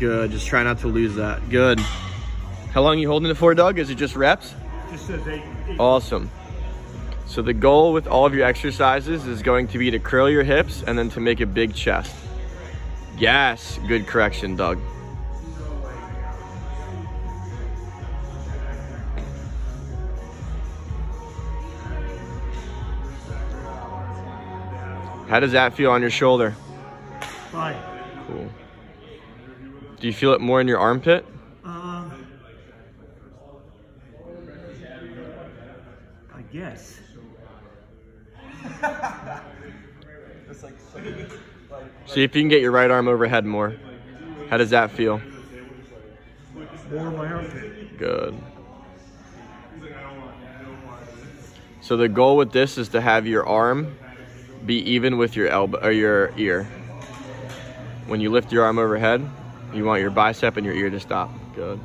Good, just try not to lose that. Good. How long you holding it for, Doug? Is it just reps? Just eight. eight. Awesome. So the goal with all of your exercises is going to be to curl your hips and then to make a big chest. Yes, good correction, Doug. How does that feel on your shoulder? Fine. Cool. Do you feel it more in your armpit? Um, I guess. See if you can get your right arm overhead more. How does that feel? More my armpit. Good. So the goal with this is to have your arm be even with your elbow or your ear. When you lift your arm overhead, you want your bicep and your ear to stop. Good.